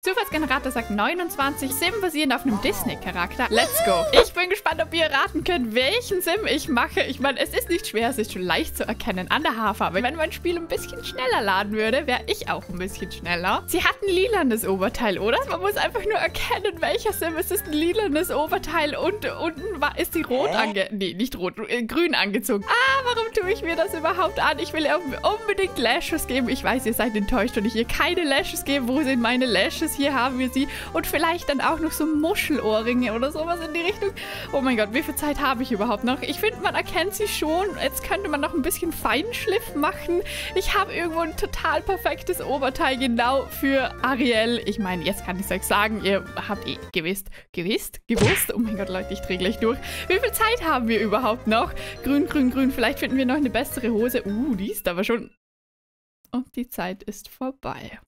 Zufallsgenerator sagt 29 Sim basierend auf einem Disney-Charakter. Let's go. Ich bin gespannt, ob ihr raten könnt, welchen Sim ich mache. Ich meine, es ist nicht schwer, es ist schon leicht zu erkennen an der Haarfarbe. Wenn mein Spiel ein bisschen schneller laden würde, wäre ich auch ein bisschen schneller. Sie hat ein lilanes Oberteil, oder? Man muss einfach nur erkennen, welcher Sim ist. Es ist ein lilanes Oberteil und unten war, ist sie rot ange... Nee, nicht rot, äh, grün angezogen. Ah, warum tue ich mir das überhaupt an? Ich will ihr unbedingt Lashes geben. Ich weiß, ihr seid enttäuscht und ich ihr keine Lashes gebe. Wo sind meine Lashes? Lashes. Hier haben wir sie. Und vielleicht dann auch noch so Muschelohrringe oder sowas in die Richtung. Oh mein Gott, wie viel Zeit habe ich überhaupt noch? Ich finde, man erkennt sie schon. Jetzt könnte man noch ein bisschen Feinschliff machen. Ich habe irgendwo ein total perfektes Oberteil genau für Ariel. Ich meine, jetzt kann ich es euch sagen. Ihr habt eh gewusst, gewusst, gewusst. Oh mein Gott, Leute, ich drehe gleich durch. Wie viel Zeit haben wir überhaupt noch? Grün, grün, grün. Vielleicht finden wir noch eine bessere Hose. Uh, die ist aber schon... Und die Zeit ist vorbei.